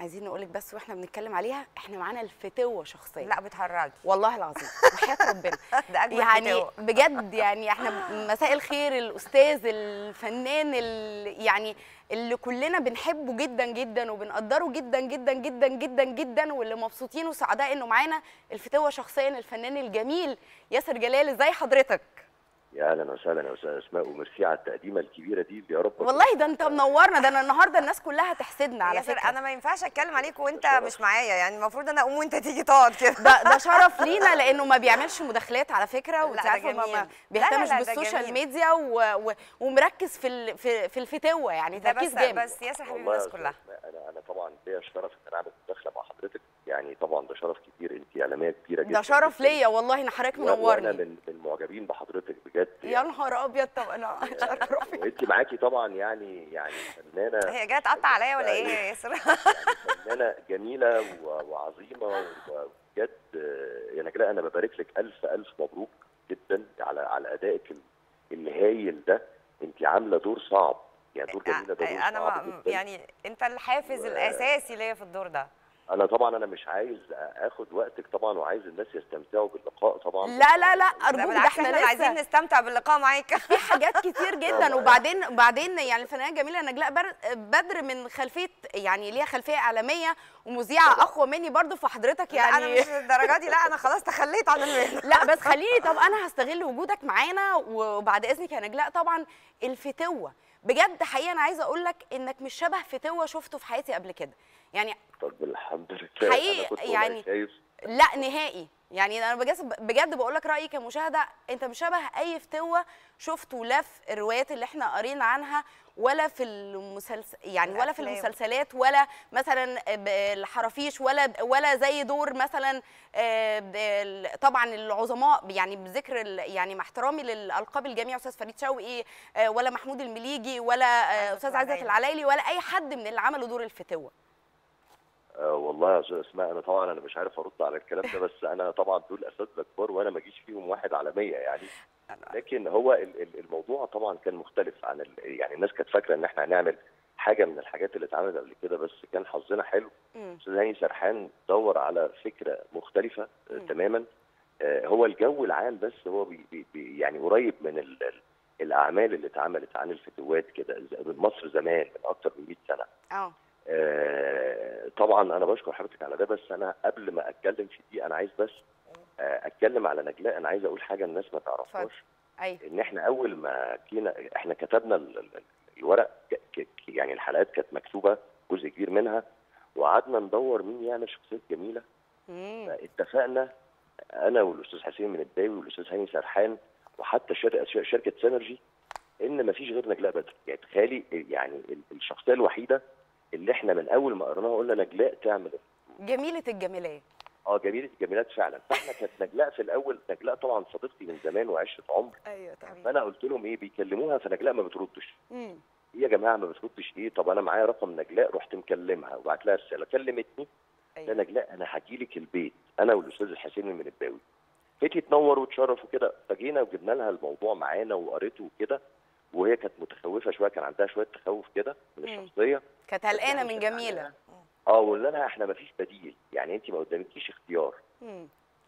عايزين نقولك بس وإحنا بنتكلم عليها إحنا معانا الفتوة شخصيا. لا بتهرجي. والله العظيم وحياة ربنا. ده أجمل يعني فتوة. بجد يعني إحنا مساء الخير الأستاذ الفنان ال- يعني اللي كلنا بنحبه جدا جدا وبنقدره جدا جدا جدا جدا جدا واللي مبسوطين وسعداء إنه معانا الفتوة شخصيا الفنان الجميل ياسر جلال. إزاي حضرتك؟ يا أهلا وسهلا يا أستاذ أسماء وميرسي على التقديمه الكبيرة دي يا رب والله ده أنت منورنا ده أنا النهارده الناس كلها تحسدنا على فكرة. أنا ما ينفعش أتكلم عليك وأنت مش معايا يعني المفروض أنا أقوم وأنت تيجي تقعد كده. ده ده شرف لينا لأنه ما بيعملش مداخلات على فكرة وانت عارفه ما- بيهتمش لا، لا، ده بالسوشيال. ميديا و... و... ومركز في ال... في, في الفتوه يعني ده تركيز بس جامد بس ياسر حبيب الناس كلها. أنا أنا طبعا ليا الشرف إن أنا أعمل مداخلة مع حضرتك يعني طبعا ده شرف كبير أنت إعلامية كبيرة جدا ده شرف. ليا والله ان حضرتك منورني. من من معجبين بحضرتك بجد يا نهار أبيض طب أنا. وانت معاكي طبعا يعني يعني فنانة هي جاية تقطع عليا ولا إيه يا ياسر؟ يعني فنانة جميلة وعظيمة وبجد آه، يا نجلاء أنا ببارك لك ألف ألف مبروك جدا على على أدائك ال- الهايل ده. انت عاملة دور صعب يعني دور جميلة ده دور أنا صعب جدا. يعني أنت الحافز و- الأساسي ليا في الدور ده. أنا طبعا أنا مش عايز أخد وقتك طبعا وعايز الناس يستمتعوا باللقاء طبعا. لا لا لا ارجوك ده إحنا اللي عايزين لسه نستمتع باللقاء معاك. في حاجات كتير جدا. وبعدين وبعدين يعني الفنانة الجميله نجلاء بدر من خلفية يعني ليها خلفية إعلامية ومذيعة أقوى مني برضو فحضرتك يعني يعني أنا مش للدرجه دي لا أنا خلاص تخليت عن المهنه لا بس خليني طب أنا هستغل وجودك معانا وبعد إذنك يا نجلاء طبعا الفتوة. بجد حقيقة أنا عايزة أقول لك إنك مش شبه فتوه شفته في حياتي قبل كده. يعني طب الحمد لله. حقيقي يعني- شايف. لا نهائي. يعني أنا بجد بجد بقول لك رأيي كمشاهدة أنت مش شبه اي فتوه شفته لا في الروايات اللي إحنا قارينا عنها ولا في المسلسل يعني ولا في. المسلسلات ولا مثلا الحرافيش ولا ولا زي دور مثلا آه، طبعا العظماء يعني بذكر يعني مع احترامي للألقاب الجميع أستاذ فريد شوقي آه، ولا محمود المليجي ولا آه، عزت أستاذ عزت. العلايلي ولا أي حد من اللي عملوا دور الفتوه آه والله يا أستاذ اسماء أنا طبعا أنا مش عارف أرد على الكلام ده بس أنا طبعا دول أساتذة كبار وأنا ما اجيش فيهم واحد على 100 يعني. لكن هو ال- ال- الموضوع طبعا كان مختلف عن يعني الناس كانت فاكرة إن إحنا هنعمل حاجة من الحاجات اللي اتعملت قبل كده بس كان حظنا حلو. أستاذ هاني سرحان دور على فكرة مختلفة آه،. تماما. آه، هو الجو العام بس هو بي بي يعني قريب من ال ال الأعمال اللي اتعملت عن الفتوات كده. مصر زمان من أكتر من 100 سنة. آه طبعا أنا بشكر حضرتك على ده بس أنا قبل ما أتكلم في دي أنا عايز بس آه، أتكلم على نجلاء. أنا عايز أقول حاجة الناس ما تعرفهاش. أيوه. إن إحنا أول ما جينا إحنا كتبنا ال- ال- الورق يعني الحلقات كانت مكتوبة جزء كبير منها وقعدنا ندور مين يعمل شخصيات جميلة. مم. فاتفقنا أنا والأستاذ حسين من الداوي والأستاذ هاني سرحان وحتى شركة سينرجي إن ما فيش غير نجلاء بدر. يعني تخيلي يعني ال- الشخصية الوحيدة اللي إحنا من أول ما قريناها قلنا نجلاء تعمل جميلة الجمالية. آه جميلة الجميلات فعلا. فإحنا كانت نجلاء في الأول نجلاء طبعا صديقتي من زمان وعشرة عمر. أيوه طبعا فأنا قلت لهم إيه بيكلموها فنجلاء ما بتردش. مم. إيه يا جماعة ما بتردش إيه؟ طب أنا معايا رقم نجلاء رحت مكلمها وبعت لها رسالة. كلمتني. يا أيوه نجلاء أنا هاجي لك البيت. أنا والأستاذ الحسين من الداوي فتي تنور وتشرف وكده. فجينا وجبنا لها الموضوع معانا وقريته وكده. وهي كانت متخوفة شوية كان عندها شوية تخوف كده من. الشخصية. كانت قلقانة من جميلة. آه وقلنا لها إحنا ما فيش بديل يعني انت ما قدامكيش اختيار.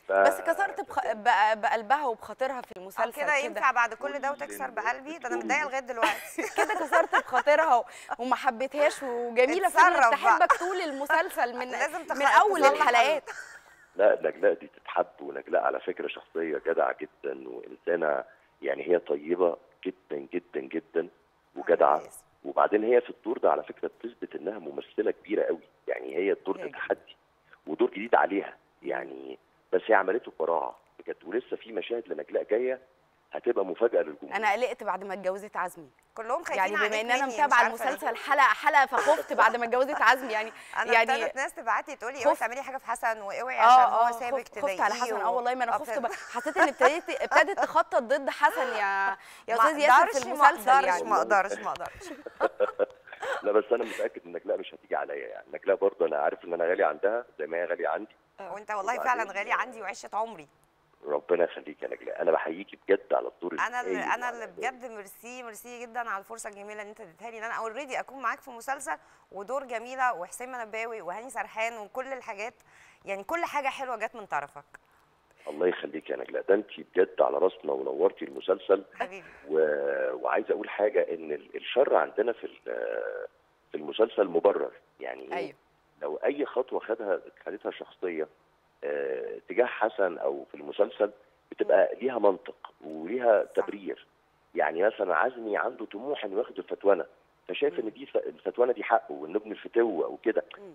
ف... بس كسرت بخ... بق- بقلبها وبخاطرها في آه، المسلسل كده. ينفع بعد كل ده وتكسر بقلبي؟ ده أنا متضايقة لغاية دلوقتي. كده كسرت بخاطرها و- وما حبيتهاش وجميلة. فضلت بقى. تحبك طول المسلسل من لازم تخ- من أول الحلقات. لا نجلاء دي تتحب ونجلاء على فكرة شخصية جدعة جدا وإنسانة يعني هي طيبة. جدا جدا جدا وجدعة. وبعدين هي في الدور ده على فكرة بتثبت إنها ممثلة كبيرة قوي. يعني هي الدور ده تحدي ودور جديد عليها. يعني بس هي عملته براعه بجد. ولسه في مشاهد لنجلاء جاية هتبقى مفاجأة للجمهور. أنا قلقت بعد ما اتجوزت عزمي. كلهم خايفين يعني بما إن أنا متابعة. المسلسل حلقة حلقة فخفت بعد ما اتجوزت عزمي. يعني أنا يعني ناس تبعت لي تقول لي اوعي. تعملي حاجة في حسن واوعي عشان هو سابك خفت, خفت على حسن. تضايقيه آه والله ما أنا آه، خفت. حسيت إن ابتديت ابتدت تخطط ضد حسن يا يا أستاذ ياسر في ما المسلسل أقدرش يعني. ما أقدرش ما أقدرش لا بس أنا متأكد ان نجلاء مش هتيجي عليا يعني. نجلاء برضه أنا عارف إن أنا غالي عندها زي ما هي غالية عندي. وأنت والله فعلا غالي عندي وعشره عمري. ربنا يخليك يا نجلاء. أنا بحييكي بجد على الدور أنا اللي أنا اللي بجد merci merci جدا على الفرصة الجميلة اللي أنت اديتها لي إن أنا already أكون معاك في مسلسل ودور جميلة وحسين المنباوي وهاني سرحان وكل الحاجات. يعني كل حاجة حلوة جت من طرفك. الله يخليك يا نجلاء. ده انت بجد على راسنا ونورتي المسلسل. حبيبي. و... وعايز أقول حاجة إن ال- الشر عندنا في في المسلسل مبرر. يعني إيه؟ أيوه. لو أي خطوة خدها خدتها شخصية تجاه حسن أو في المسلسل بتبقى ليها منطق وليها تبرير. يعني مثلا عزمي عنده طموح إنه ياخد الفتوانة فشايف إن دي الفتوانة دي حقه وإن ابن الفتوة أو كده. مم.